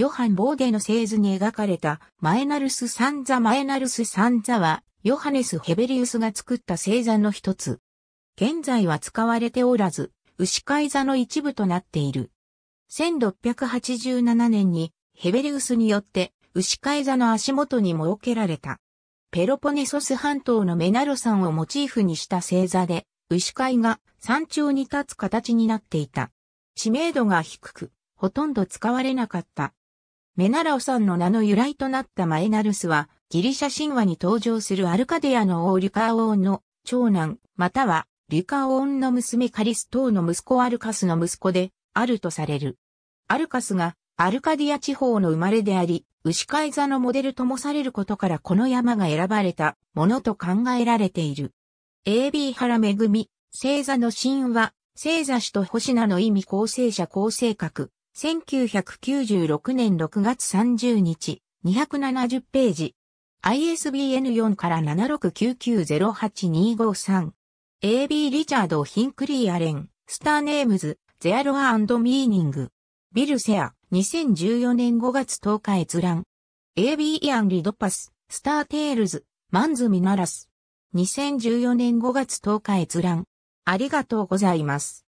ヨハン・ボーデの製図に描かれたマエナルス・サンザ・マエナルス・サンザは、ヨハネス・ヘベリウスが作った星座の一つ。現在は使われておらず、牛飼い座の一部となっている。1687年にヘベリウスによって牛飼い座の足元に設けられた。ペロポネソス半島のメナロ山をモチーフにした星座で、牛飼いが山頂に立つ形になっていた。知名度が低く、ほとんど使われなかった。メナラオ山の名の由来となったマエナルスは、ギリシャ神話に登場するアルカディアの王リュカオーンの長男、またはリュカオーンの娘カリストーの息子アルカスの息子であるとされる。アルカスがアルカディア地方の生まれであり、牛飼い座のモデルともされることからこの山が選ばれたものと考えられている。AB 原めぐみ、星座の神話、星座氏と星名の意味構成者構成格、1996年6月30日、270ページ。ISBN 4から769908-253。AB リチャード・ヒンクリー・アレン、スターネームズ、ゼアロアミーニング。ビル・セア、2014年5月10日閲覧。AB イアン・リドパス、スター・テールズ、マンズ・ミナラス。2014年5月10日閲覧。ありがとうございます。